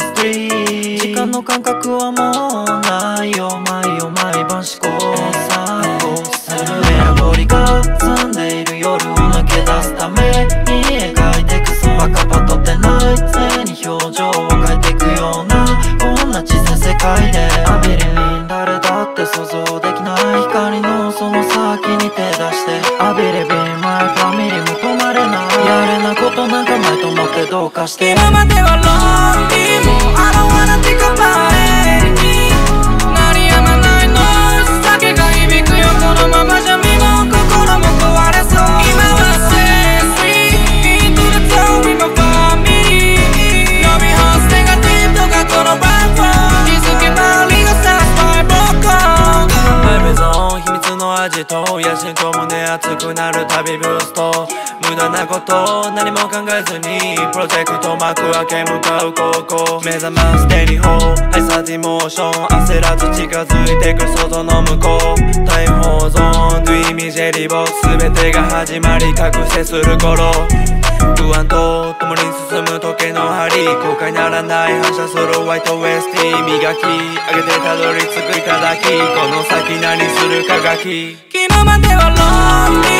時間の感覚はもうないよ。毎夜毎晩思考錯誤するメラボリが積んでいる夜を抜け出すために描いてくそ。バカパトってない常に表情を変えていくような。こんな小さい世界でアビリリン誰だって想像できない。光のその先に手出してアビリビンマイファミリーも止まれない。やれなことなんかないと思ってどうかして今まではロー wanna think about 秘密の味と野心と胸熱くなる旅ブースト。無駄なこと何も考えずにプロジェクト幕開け向かう高校。目覚ます手にホーハイサーディモーション。焦らず近づいてく外の向こう。タイムホーゾーン。ドゥイミジェリーボックス全てが始まり覚醒する頃。不安と共に進む時計の針。後悔ならない反射するホワイトウエスティ磨き上げてたどり着く頂き。この先何するかがき昨日まではロンリー。